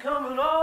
coming on.